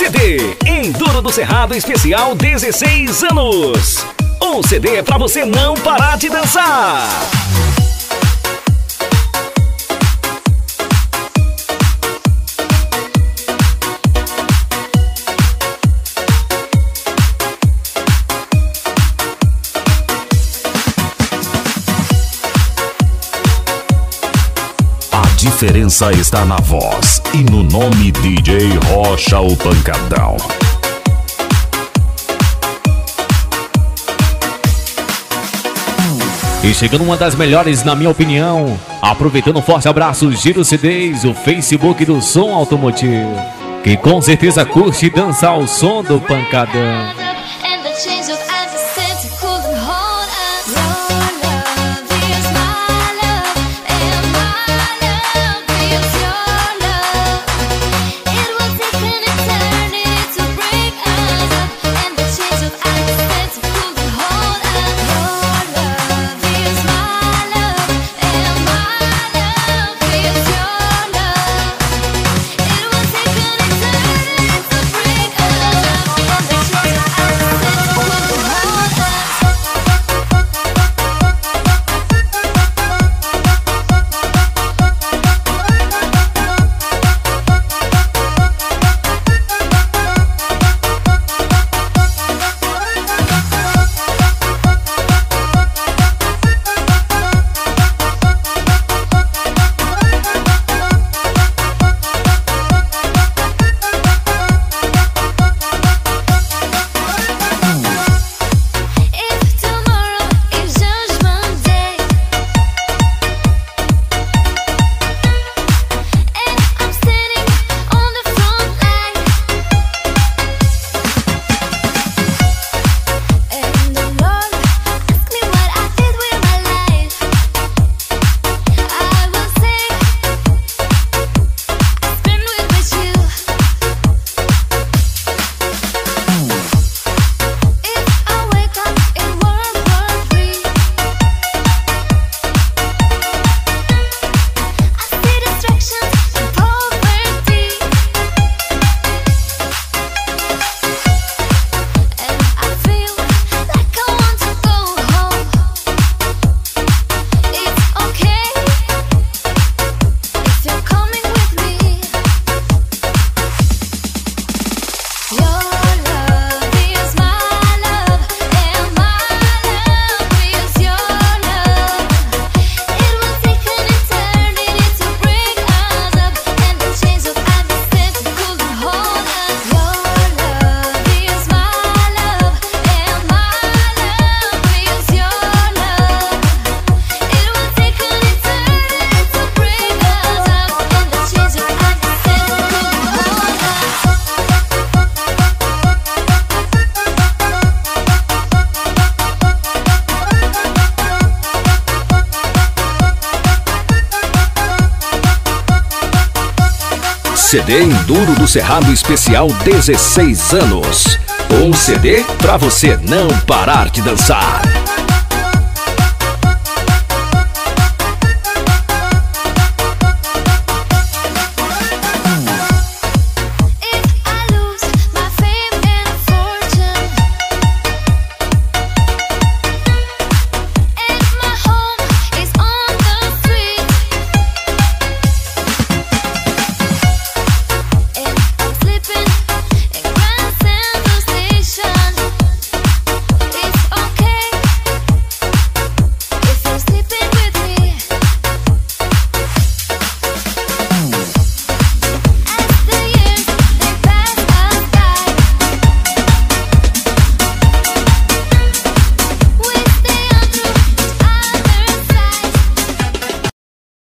CD Enduro do Cerrado Especial 16 anos. Um CD para você não parar de dançar. Diferença está na voz e no nome DJ Rocha o Pancadão. E chegando uma das melhores, na minha opinião, aproveitando um forte abraço, Giro CDs, o Facebook do Som Automotivo, que com certeza curte e dança ao som do Pancadão. CD Enduro do Cerrado Especial 16 anos. Um CD para você não parar de dançar.